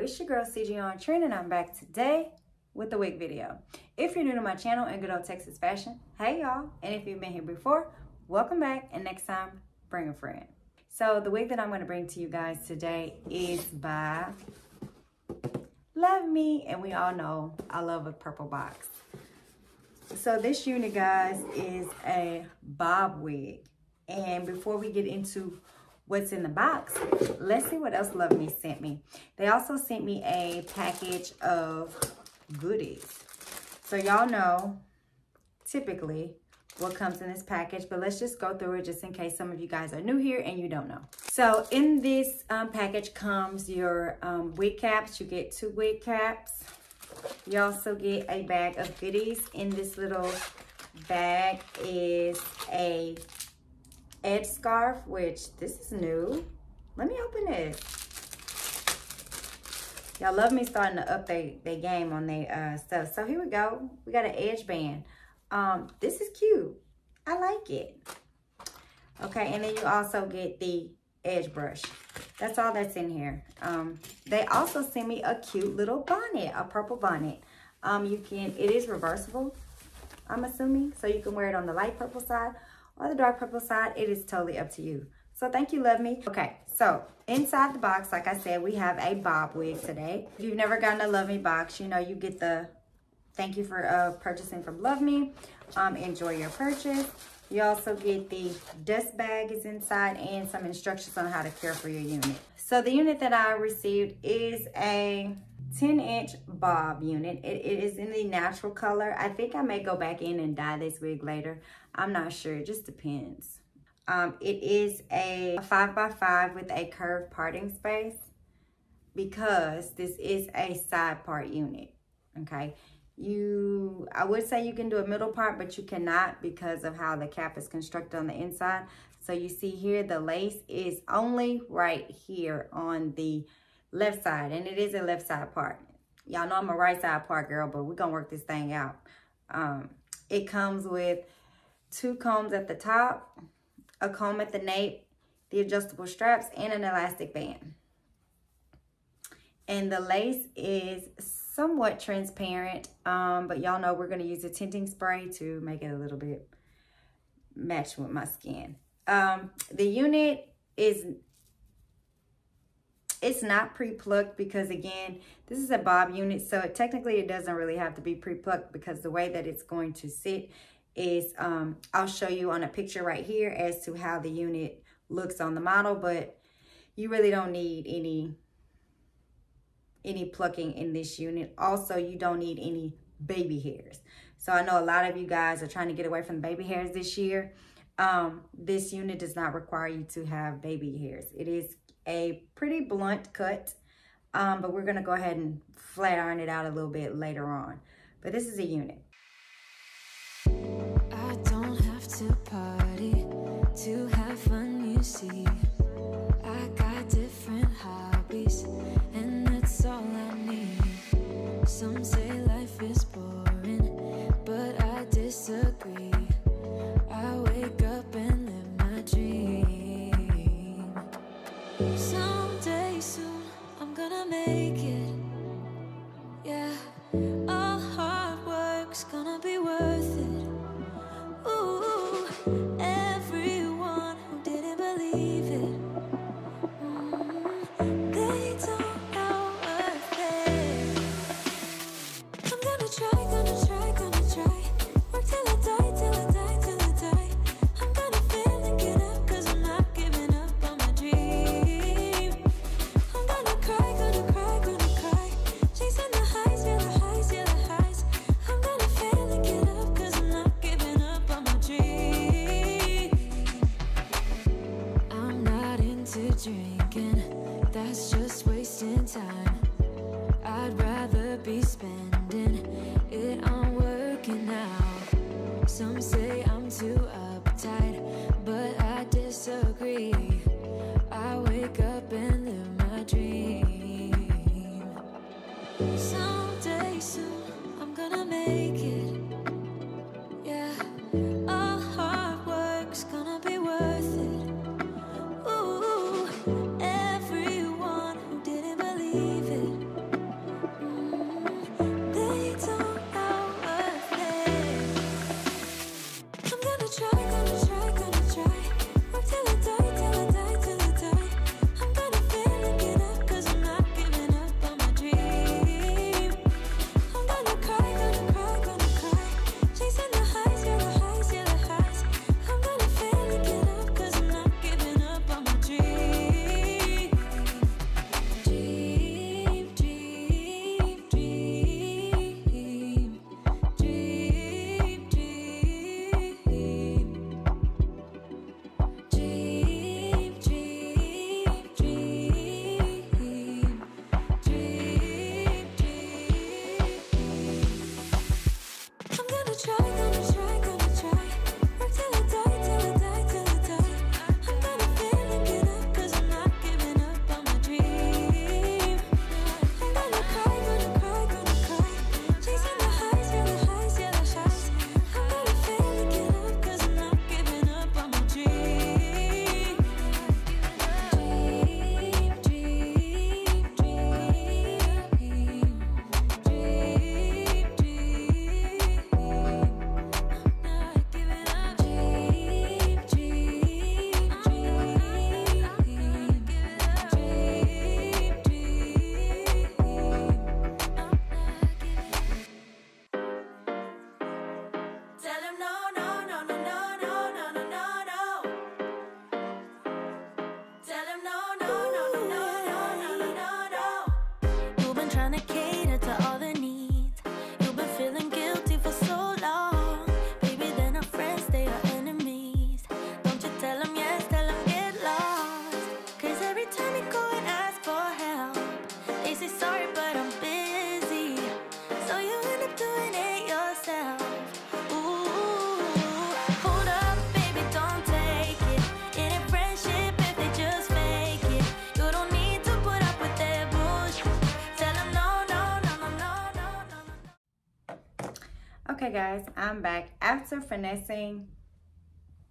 it's your girl CG OnTrend and I'm back today with a wig video. If you're new to my channel and good old Texas fashion, hey y'all. And if you've been here before, welcome back and next time, bring a friend. So the wig that I'm going to bring to you guys today is by Luvme. And we all know I love a purple box. So this unit, guys, is a bob wig. And before we get into what's in the box, let's see what else Luvme sent me. They also sent me a package of goodies. So y'all know, typically, what comes in this package, but let's just go through it just in case some of you guys are new here and you don't know. So in this um, package comes your um, wig caps. You get two wig caps. You also get a bag of goodies. In this little bag is a edge scarf, which this is new. Let me open it. Y'all Luvme starting to update their game on their uh, stuff. So here we go. We got an edge band. Um, this is cute. I like it. Okay, and then you also get the edge brush. That's all that's in here. Um, they also sent me a cute little bonnet, a purple bonnet. Um, you can, it is reversible, I'm assuming. So you can wear it on the light purple side or the dark purple side. It is totally up to you. So thank you, Luvme. Okay, so inside the box, like I said, we have a bob wig today. If you've never gotten a Luvme box, you know you get the thank you for uh, purchasing from Luvme. Um, enjoy your purchase. You also get the dust bag is inside and some instructions on how to care for your unit. So the unit that I received is a 10 inch bob unit. It, it is in the natural color. I think I may go back in and dye this wig later. I'm not sure, it just depends. Um, it is a five by five with a curved parting space because this is a side part unit, okay? You, I would say you can do a middle part, but you cannot because of how the cap is constructed on the inside. So you see here, the lace is only right here on the left side, and it is a left side part. Y'all know I'm a right side part girl, but we're gonna work this thing out. Um, it comes with two combs at the top, a comb at the nape, the adjustable straps, and an elastic band. And the lace is somewhat transparent, um, but y'all know we're going to use a tinting spray to make it a little bit match with my skin. Um, the unit is, it's not pre-plucked because again, this is a bob unit, so it, technically it doesn't really have to be pre-plucked because the way that it's going to sit is, um, I'll show you on a picture right here as to how the unit looks on the model, but you really don't need any any plucking in this unit. Also, you don't need any baby hairs. So I know a lot of you guys are trying to get away from baby hairs this year. Um, this unit does not require you to have baby hairs. It is a pretty blunt cut, um, but we're gonna go ahead and flat iron it out a little bit later on. But this is a unit. I don't have to party to gonna be worth it. Make it. Okay guys, I'm back. After finessing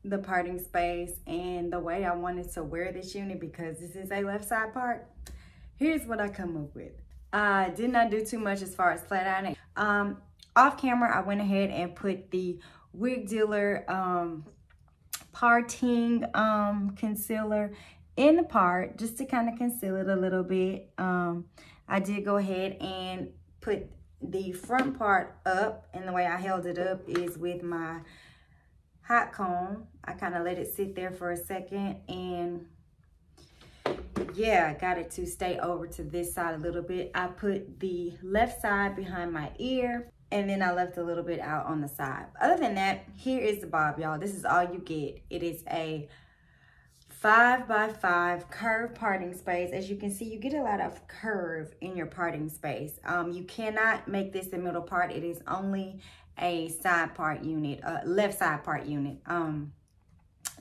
the parting space and the way I wanted to wear this unit because this is a left side part, here's what I come up with. I did not do too much as far as flat ironing. Um, off camera, I went ahead and put the Wig Dealer um, parting um, concealer in the part just to kind of conceal it a little bit. Um, I did go ahead and put the front part up and the way I held it up is with my hot comb. I kind of let it sit there for a second and yeah, I got it to stay over to this side a little bit. I put the left side behind my ear and then I left a little bit out on the side. Other than that, here is the bob, y'all. This is all you get. It is a five by five curve parting space. As you can see, you get a lot of curve in your parting space. Um, you cannot make this the middle part. It is only a side part unit, uh, left side part unit. Um,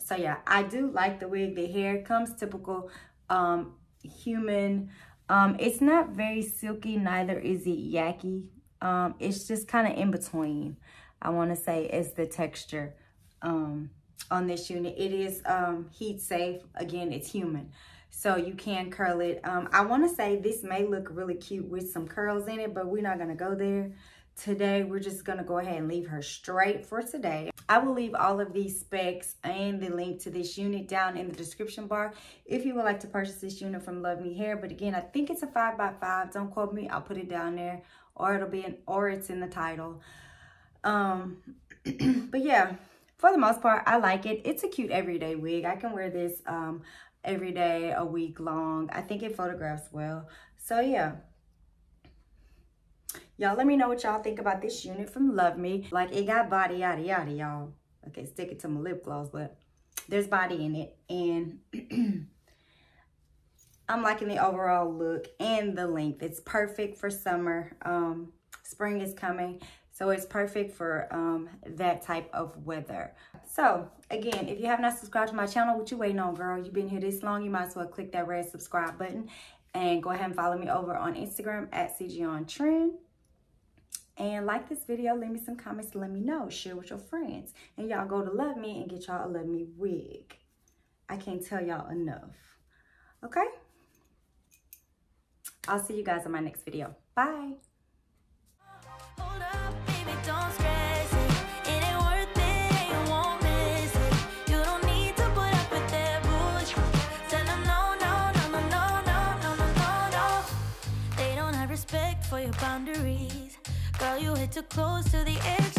so yeah, I do like the wig. The hair comes typical um, human. Um, it's not very silky, neither is it yucky. Um, it's just kind of in between, I want to say, is the texture um, on this unit. It is um, heat safe. Again, it's human. So you can curl it. Um, I want to say this may look really cute with some curls in it, but we're not going to go there. Today, we're just going to go ahead and leave her straight for today. I will leave all of these specs and the link to this unit down in the description bar if you would like to purchase this unit from Luvme Hair. But again, I think it's a 5x5. Don't quote me. I'll put it down there or it'll be an or it's in the title. Um, but yeah, for the most part, I like it. It's a cute everyday wig. I can wear this um, every day, a week long. I think it photographs well. So yeah. Y'all let me know what y'all think about this unit from Luvme. Like it got body yada yada, y'all. Okay, stick it to my lip gloss, but there's body in it. And I'm liking the overall look and the length. It's perfect for summer. Um, spring is coming. So it's perfect for um, that type of weather. So again, if you have not subscribed to my channel, what you waiting on, girl? You've been here this long, you might as well click that red subscribe button and go ahead and follow me over on Instagram at CG OnTrend. And like this video, leave me some comments let me know. Share with your friends. And y'all go to Luvme and get y'all a Luvme wig. I can't tell y'all enough. Okay? I'll see you guys in my next video. Bye. Boundaries. Girl, you hit too close to the edge.